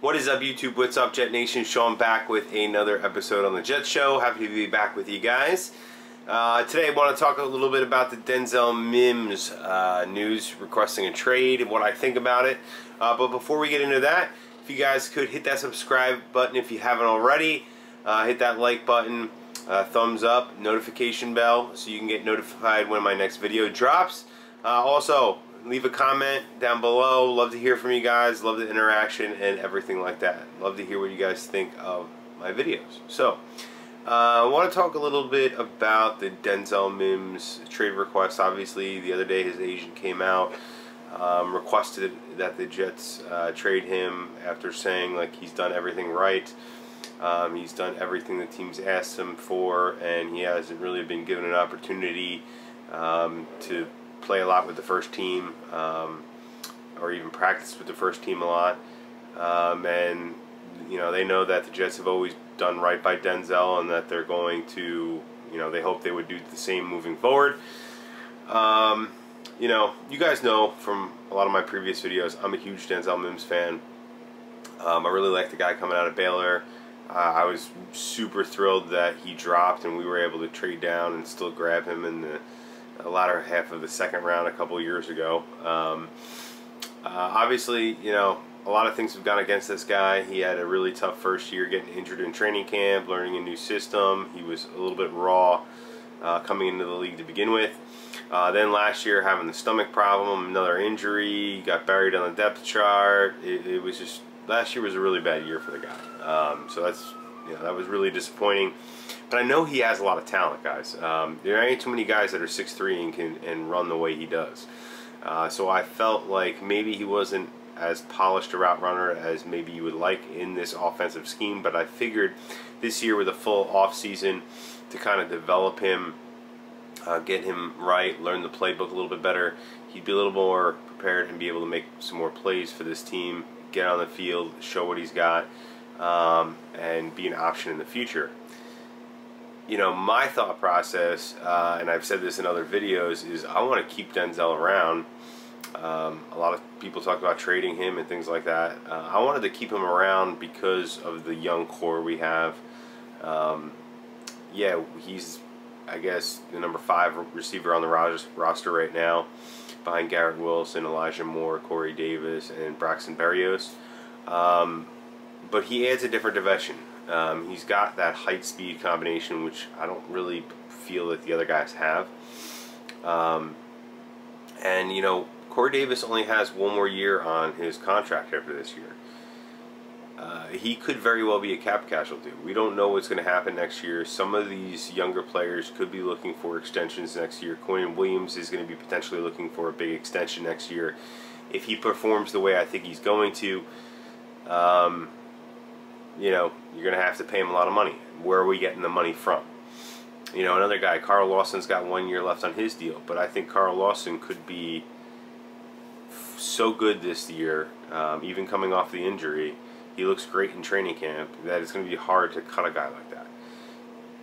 What is up YouTube? What's up Jet Nation? Sean back with another episode on the Jet Show. Happy to be back with you guys. Uh, today I want to talk a little bit about the Denzel Mims uh, news requesting a trade and what I think about it. Uh, but before we get into that, if you guys could hit that subscribe button if you haven't already. Uh, hit that like button, uh, thumbs up, notification bell so you can get notified when my next video drops. Uh, also, leave a comment down below. Love to hear from you guys. Love the interaction and everything like that. Love to hear what you guys think of my videos. So, uh, I want to talk a little bit about the Denzel Mims trade request. Obviously, the other day his agent came out, um, requested that the Jets uh, trade him after saying like he's done everything right. Um, he's done everything the team's asked him for, and he hasn't really been given an opportunity um, to play a lot with the first team, um, or even practice with the first team a lot. Um, and you know they know that the Jets have always done right by Denzel, and that they're going to, you know, they hope they would do the same moving forward. Um, you know, you guys know from a lot of my previous videos, I'm a huge Denzel Mims fan. Um, I really like the guy coming out of Baylor. Uh, I was super thrilled that he dropped and we were able to trade down and still grab him in the latter half of the second round a couple years ago. Um, uh, obviously, you know, a lot of things have gone against this guy. He had a really tough first year getting injured in training camp, learning a new system. He was a little bit raw uh, coming into the league to begin with. Uh, then last year having the stomach problem, another injury, got buried on the depth chart. It, it was just last year was a really bad year for the guy. Um, so that's that was really disappointing. But I know he has a lot of talent, guys. Um, there ain't too many guys that are 6'3 and can and run the way he does. Uh, so I felt like maybe he wasn't as polished a route runner as maybe you would like in this offensive scheme. But I figured this year with a full off season to kind of develop him, uh, get him right, learn the playbook a little bit better, he'd be a little more prepared and be able to make some more plays for this team, get on the field, show what he's got, um, and be an option in the future. You know, my thought process, uh, and I've said this in other videos, is I want to keep Denzel around um, a lot of people talk about trading him and things like that. Uh, I wanted to keep him around because of the young core we have. Um, yeah, he's, I guess, the number five receiver on the roster right now, behind Garrett Wilson, Elijah Moore, Corey Davis, and Braxton Berrios. Um, but he adds a different dimension. Um, he's got that height-speed combination, which I don't really feel that the other guys have. Um, and, you know, Corey Davis only has one more year on his contract after this year. Uh, he could very well be a cap casualty. We don't know what's going to happen next year. Some of these younger players could be looking for extensions next year. Quinnen Williams is going to be potentially looking for a big extension next year. If he performs the way I think he's going to, um, you know, you're going to have to pay him a lot of money. Where are we getting the money from? You know, another guy, Carl Lawson's got one year left on his deal, but I think Carl Lawson could be so good this year, um, even coming off the injury. He looks great in training camp. That it's going to be hard to cut a guy like that.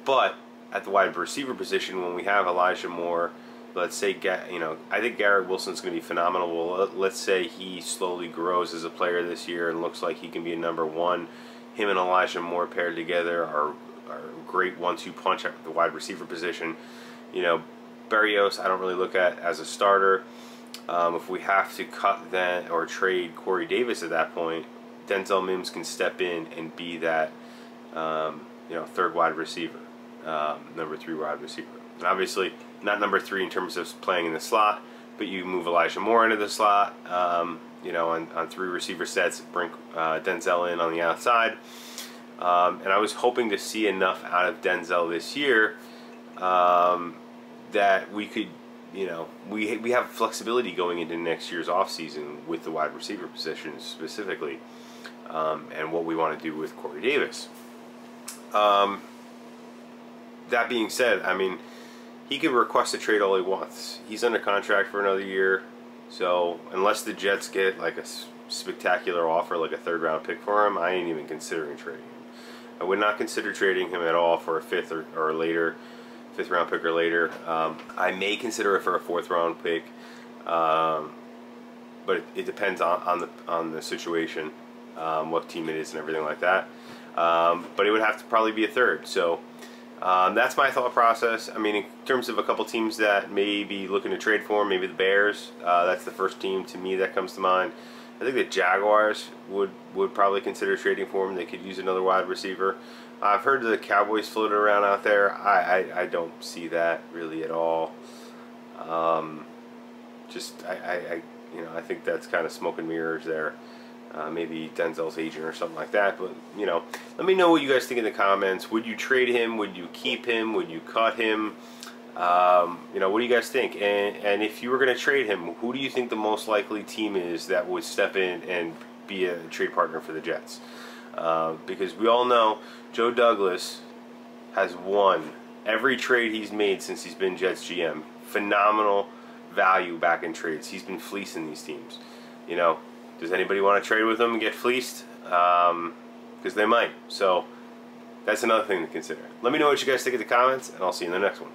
But at the wide receiver position, when we have Elijah Moore, let's say, you know, I think Garrett Wilson's going to be phenomenal. Well, let's say he slowly grows as a player this year and looks like he can be a number one. Him and Elijah Moore paired together are, are great one-two punch at the wide receiver position. You know, Berrios, I don't really look at as a starter. Um, if we have to cut then or trade Corey Davis at that point, Denzel Mims can step in and be that um, you know third wide receiver, um, number three wide receiver. And obviously not number three in terms of playing in the slot, but you move Elijah Moore into the slot. You know, on, on three receiver sets, bring uh, Denzel in on the outside. Um, and I was hoping to see enough out of Denzel this year um, that we could you know, we we have flexibility going into next year's offseason with the wide receiver positions specifically, um, and what we want to do with Corey Davis. Um, that being said, I mean, he could request a trade all he wants. He's under contract for another year, so unless the Jets get like a spectacular offer, like a third round pick for him, I ain't even considering trading him. I would not consider trading him at all for a fifth or, or later fifth round pick or later. Um, I may consider it for a fourth round pick, um, but it, it, depends on, on the on the situation. um, what team it is and everything like that. Um, but it would have to probably be a third. So um, that's my thought process. I mean, in terms of a couple teams that may be looking to trade for him, maybe the Bears. Uh, that's the first team to me that comes to mind. I think the Jaguars would would probably consider trading for him. They could use another wide receiver. I've heard the Cowboys floated around out there. I, I, I don't see that really at all. Um, just I, I, I, you know I think that's kind of smoke and mirrors there. Uh, maybe Denzel's agent or something like that. But you know, let me know what you guys think in the comments. Would you trade him? Would you keep him? Would you cut him? Um, you know, what do you guys think? And and if you were going to trade him, who do you think the most likely team is that would step in and be a trade partner for the Jets? Uh, because we all know Joe Douglas has won every trade he's made since he's been Jets GM. Phenomenal value back in trades. He's been fleecing these teams. You know, does anybody want to trade with them and get fleeced? Because um, they might. So that's another thing to consider. Let me know what you guys think in the comments, and I'll see you in the next one.